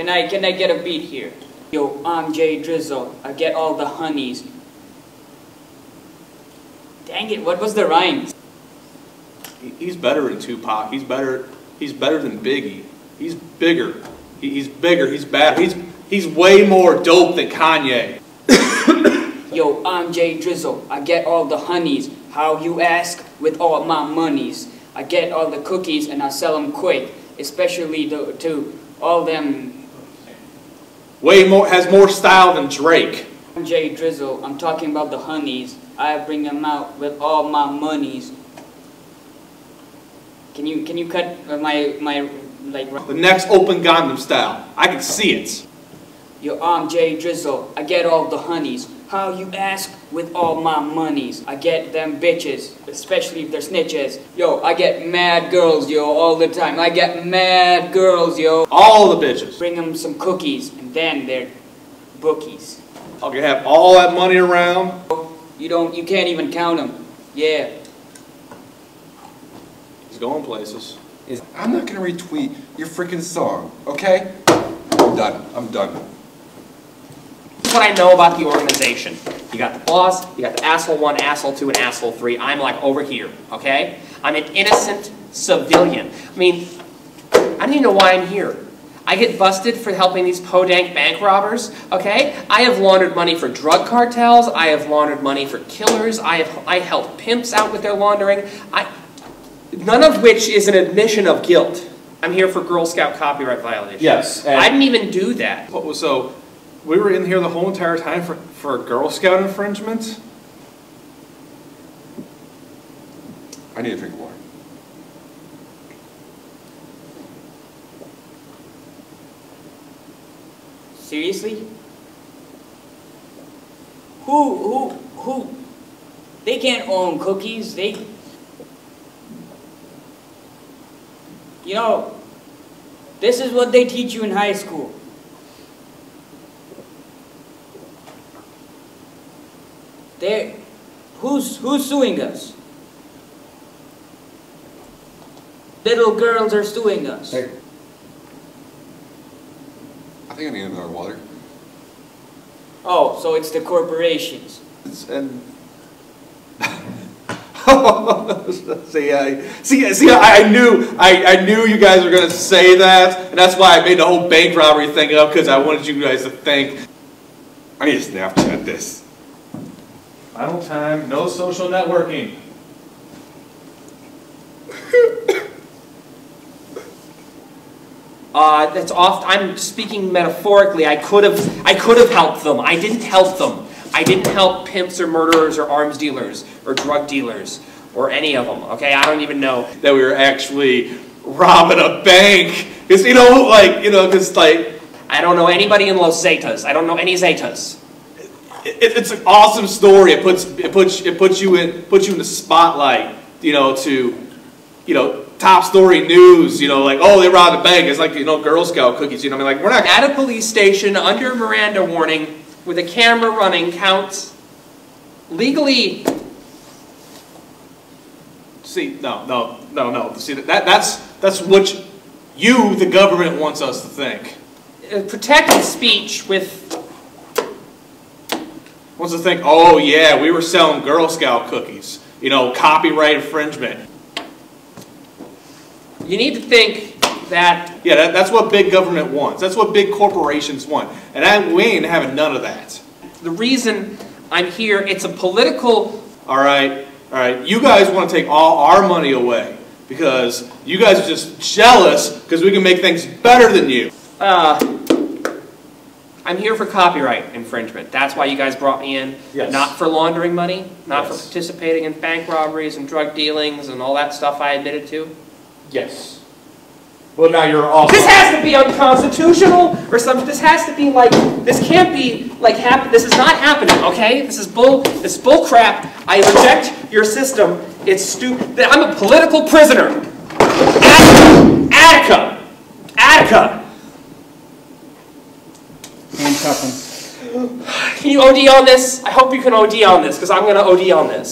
Can I can I get a beat here? Yo, I'm Jay Drizzle. I get all the honeys. Dang it, what was the rhyme? He's better than Tupac. He's better. He's better than Biggie. He's bigger. He's bigger. He's better. He's he's way more dope than Kanye. Yo, I'm Jay Drizzle. I get all the honeys. How you ask? With all my monies. I get all the cookies and I sell them quick. Especially the, to all them. Way more has more style than Drake. I'm Jay Drizzle. I'm talking about the honeys. I bring them out with all my monies. Can you can you cut my my like? The next Oppa Gangnam style. I can see it. Yo, I'm Jay Drizzle. I get all the honeys. How you ask? With all my monies. I get them bitches, especially if they're snitches. Yo, I get mad girls, yo, all the time. I get mad girls, yo. All the bitches. Bring them some cookies, then they're bookies. I'll have all that money around. You don't, you can't even count them. Yeah. He's going places. is I'm not gonna retweet your freaking song, okay? I'm done. I'm done. This what I know about the organization. You got the boss, you got the asshole one, asshole two, and asshole three. I'm like over here, okay? I'm an innocent civilian. I mean, I don't even know why I'm here. I get busted for helping these podank bank robbers, okay? I have laundered money for drug cartels. I have laundered money for killers. I have I helped pimps out with their laundering. I, none of which is an admission of guilt. I'm here for Girl Scout copyright violation. Yes, I didn't even do that. So, we were in here the whole entire time for, for Girl Scout infringement? I need a drink of water. Seriously? Who, who, who? They can't own cookies. They. You know, this is what they teach you in high school. They, who's who's suing us? Little girls are suing us. Hey. I think I need another water. Oh, so it's the corporations. It's- And see, I see, see, I, I knew, I, I knew you guys were gonna say that, and that's why I made the whole bank robbery thing up because I wanted you guys to think. I need to Snapchat this. Final time, no social networking. Uh, that's oft. I'm speaking metaphorically. I could have. I could have helped them. I didn't help them. I didn't help pimps or murderers or arms dealers or drug dealers or any of them. Okay, I don't even know. That we were actually robbing a bank. Cause you know, like you know, cause like I don't know anybody in Los Zetas. I don't know any Zetas. it, it's an awesome story. It puts it puts it puts you in puts you in the spotlight. You know, to you know top story news. You know, like oh they robbed a bank. It's like you know Girl Scout cookies. You know, I mean like we're not. At a police station under Miranda warning with a camera running counts legally. See, no, no, no, no. See, that that's that's what you, the government, wants us to think. uh, Protected speech with Wants to think, oh yeah, we were selling Girl Scout cookies. You know, copyright infringement. You need to think that Yeah, that, that's what big government wants. That's what big corporations want. And I, we ain't having none of that. the reason I'm here it's a political All right, all right. You guys want to take all our money away because you guys are just jealous because we can make things better than you. Uh, I'm here for copyright infringement. That's why you guys brought me in. Yes. Not for laundering money, not for participating in bank robberies and drug dealings and all that stuff I admitted to. Yes. Well, now you're also. This has to be unconstitutional or something. This has to be like, this can't be like happen. This is not happening, okay? This is bull, this is bull crap. I reject your system. It's stupid. I'm a political prisoner. Attica! Attica! Handcuff 'em. Can you OD on this? I hope you can OD on this, because I'm going to OD on this.